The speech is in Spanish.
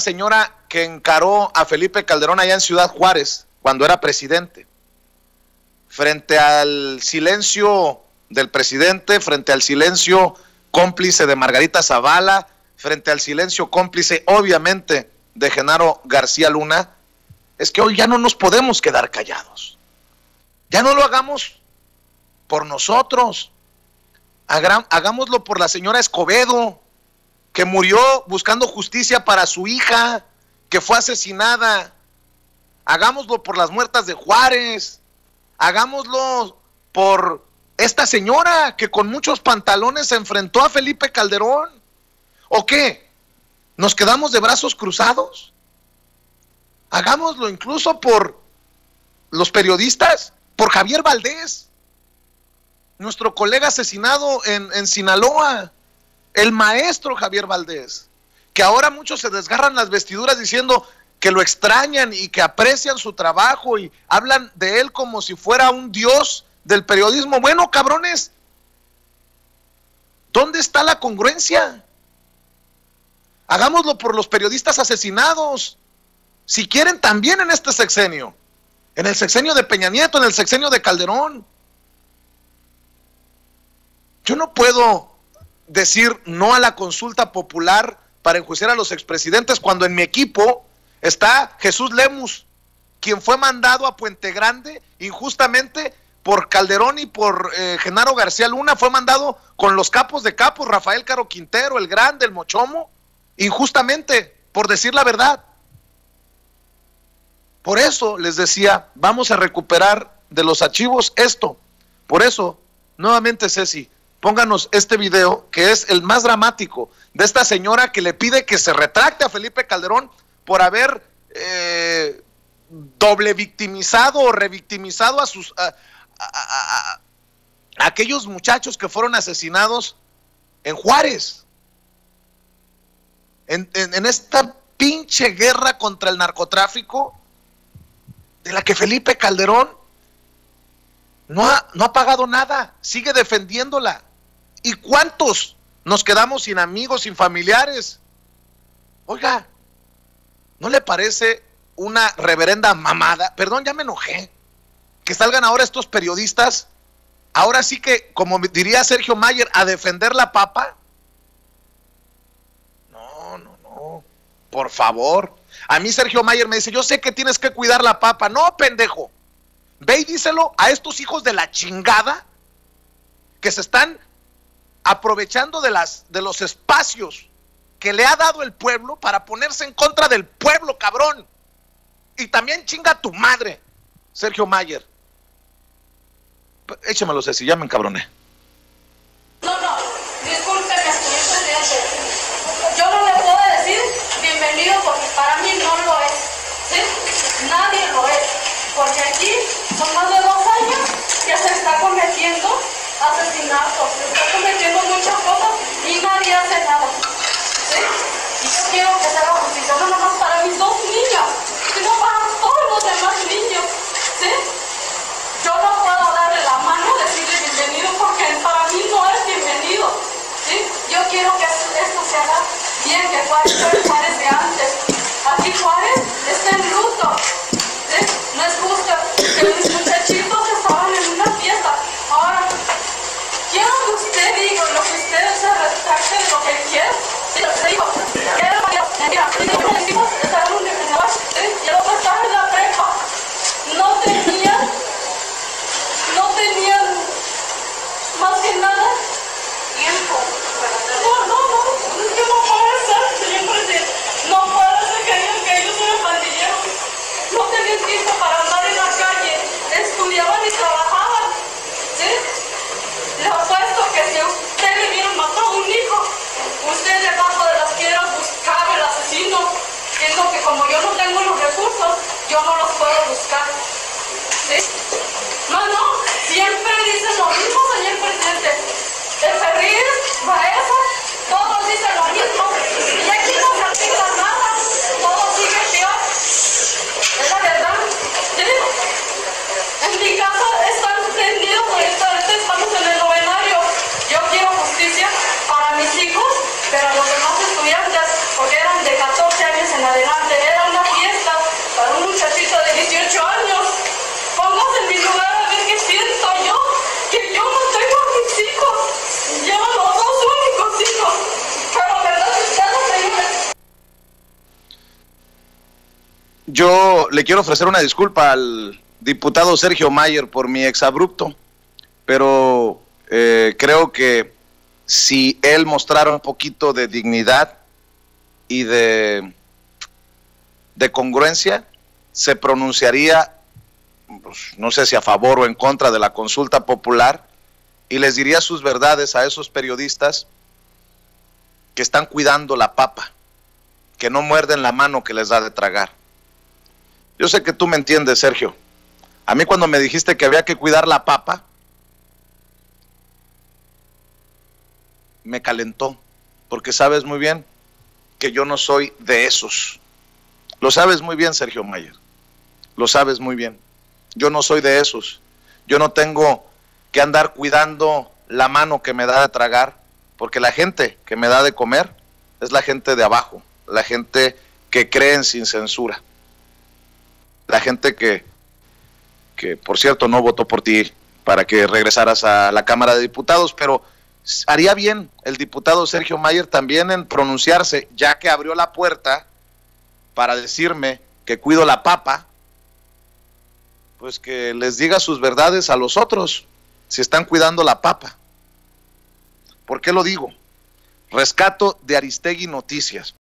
señora que encaró a Felipe Calderón allá en Ciudad Juárez cuando era presidente. Frente al silencio del presidente, frente al silencio cómplice de Margarita Zavala, frente al silencio cómplice, obviamente, de Genaro García Luna, es que hoy ya no nos podemos quedar callados. Ya no lo hagamos por nosotros. Hagámoslo por la señora Escobedo, que murió buscando justicia para su hija, que fue asesinada. Hagámoslo por las muertas de Juárez. Hagámoslo por esta señora que con muchos pantalones se enfrentó a Felipe Calderón. ¿O qué? ¿Nos quedamos de brazos cruzados? Hagámoslo incluso por los periodistas, por Javier Valdés, nuestro colega asesinado en, en Sinaloa el maestro Javier Valdés, que ahora muchos se desgarran las vestiduras diciendo que lo extrañan y que aprecian su trabajo y hablan de él como si fuera un dios del periodismo. Bueno, cabrones, ¿dónde está la congruencia? Hagámoslo por los periodistas asesinados. Si quieren, también en este sexenio. En el sexenio de Peña Nieto, en el sexenio de Calderón. Yo no puedo decir no a la consulta popular para enjuiciar a los expresidentes cuando en mi equipo está Jesús Lemus, quien fue mandado a Puente Grande injustamente por Calderón y por eh, Genaro García Luna, fue mandado con los capos de capos, Rafael Caro Quintero, el grande, el mochomo, injustamente, por decir la verdad. Por eso les decía, vamos a recuperar de los archivos esto. Por eso, nuevamente Ceci, pónganos este video, que es el más dramático, de esta señora que le pide que se retracte a Felipe Calderón por haber eh, doble victimizado o revictimizado a sus aquellos muchachos que fueron asesinados en Juárez. En, en, esta pinche guerra contra el narcotráfico, de la que Felipe Calderón no ha, no ha pagado nada, sigue defendiéndola. ¿Y cuántos nos quedamos sin amigos, sin familiares? Oiga, ¿no le parece una reverenda mamada? Perdón, ya me enojé. Que salgan ahora estos periodistas, ahora sí que, como diría Sergio Mayer, a defender la papa. No, no, no. Por favor. A mí Sergio Mayer me dice, yo sé que tienes que cuidar la papa. No, pendejo. Ve y díselo a estos hijos de la chingada que se están aprovechando de, las, de los espacios que le ha dado el pueblo para ponerse en contra del pueblo, cabrón. Y también chinga tu madre, Sergio Mayer. Échamelo, Ceci, ya me encabroné. No, no, discúlpeme, señor presidente. Yo no le puedo decir bienvenido porque para mí no lo es. ¿sí? Nadie lo es. Porque aquí son más de dos años que se está cometiendo asesinatos, nada. Y yo quiero que se haga justicia, no nomás para mis dos niños, sino para todos los demás niños. ¿sí? Yo no puedo darle la mano, decirle bienvenido, porque para mí no es bienvenido. ¿sí? Yo quiero que esto se haga bien, que Juárez Juárez de antes. Aquí Juárez está en luto. Yo le quiero ofrecer una disculpa al diputado Sergio Mayer por mi exabrupto, pero eh, creo que si él mostrara un poquito de dignidad y de, de congruencia, se pronunciaría, pues, no sé si a favor o en contra de la consulta popular, y les diría sus verdades a esos periodistas que están cuidando la papa, que no muerden la mano que les da de tragar. Yo sé que tú me entiendes, Sergio. A mí cuando me dijiste que había que cuidar la papa, me calentó, porque sabes muy bien que yo no soy de esos. Lo sabes muy bien, Sergio Mayer. Lo sabes muy bien. Yo no soy de esos. Yo no tengo que andar cuidando la mano que me da de tragar, porque la gente que me da de comer es la gente de abajo, la gente que creen sin censura, la gente que, que por cierto no votó por ti para que regresaras a la Cámara de Diputados, pero haría bien el diputado Sergio Mayer también en pronunciarse, ya que abrió la puerta para decirme que cuido la papa, pues que les diga sus verdades a los otros, si están cuidando la papa. ¿Por qué lo digo? Rescato de Aristegui Noticias.